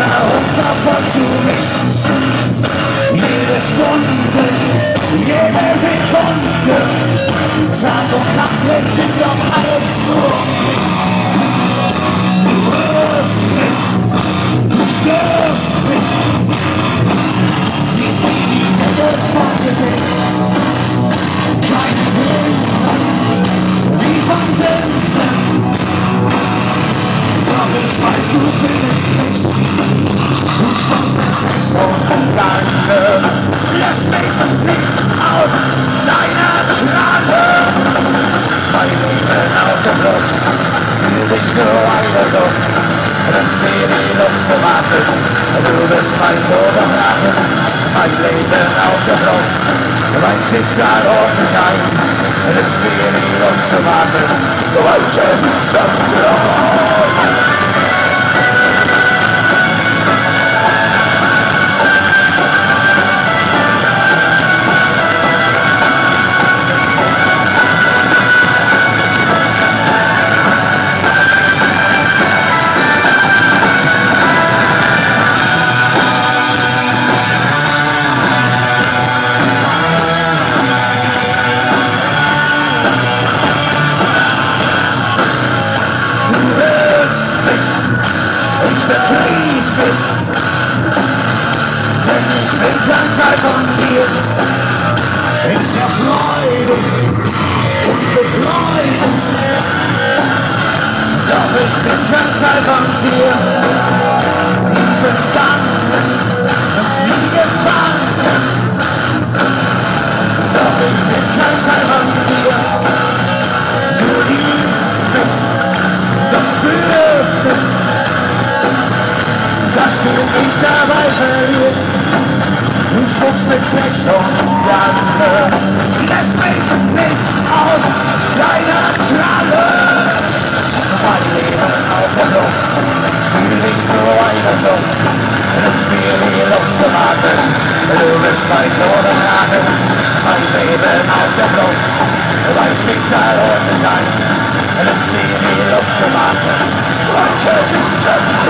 nah und verfolgst du mich. Jede Stunde, jede Sekunde, Tag und Nacht dreht sich eine Luft. Nimmst mir die Luft zum Atmen, du bist mein Tod und Atem. Mein Leben auf der Flucht, mein Schicksal holt mich ein. Nimmst mir die Luft zum Atmen, du weißt, das Blut. Verkriech mich. Denn ich bin kein Teil von dir. Ich erfreu mich dabei verlierst. Du spuckst mit Flecht und Brande, lässt mich nicht aus deiner Kralle. Mein Leben auf der Luft, fühl ich nur eine Sucht, nimmst mir die Luft zum Atmen, du bist mein Tod und Atem. Mein Leben auf der Flucht, mein Schicksal holt mich ein, mir die Luft zum Atmen, mein Tod und Atem.